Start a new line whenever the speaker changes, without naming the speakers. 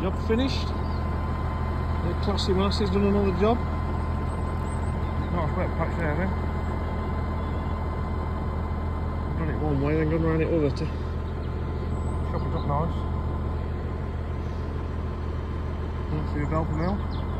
Job finished. The classy master's done another job.
Nice wet patch there then.
Done it one way, then gone round it other to
Chop it up nice. Let's the Belper mill.